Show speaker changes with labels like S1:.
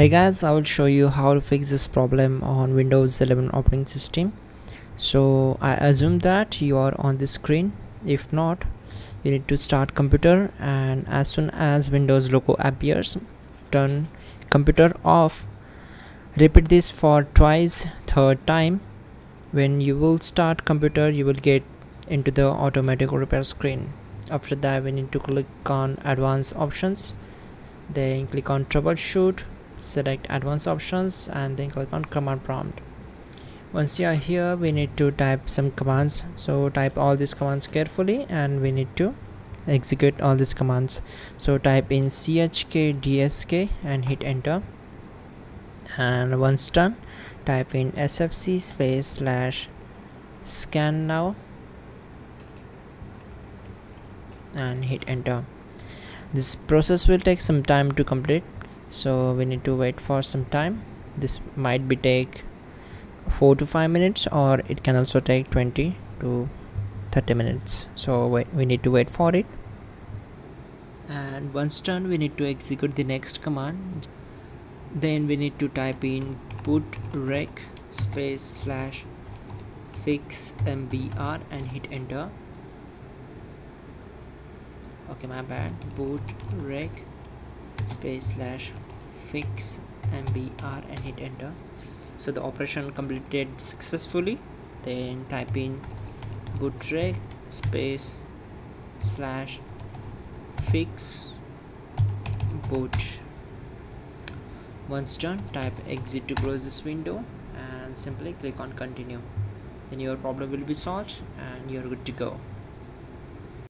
S1: hey guys i will show you how to fix this problem on windows 11 operating system. So i assume that you are on the screen. If not you need to start computer and as soon as windows logo appears turn computer off. Repeat this for twice third time. When you will start computer you will get into the automatic repair screen. After that we need to click on advanced options then click on troubleshoot select advanced options and then click on command prompt. Once you are here we need to type some commands. So type all these commands carefully and we need to execute all these commands. So type in chk dsk and hit enter. And once done type in sfc space slash scan now and hit enter. This process will take some time to complete so we need to wait for some time. This might be take 4 to 5 minutes or it can also take 20 to 30 minutes. So we need to wait for it. And once done we need to execute the next command. Then we need to type in boot rec space slash fix mbr and hit enter. Okay my bad. Boot rec space slash fix mbr and hit enter. So the operation completed successfully. Then type in bootrec space slash fix boot once done type exit to close this window and simply click on continue. Then your problem will be solved and you're good to go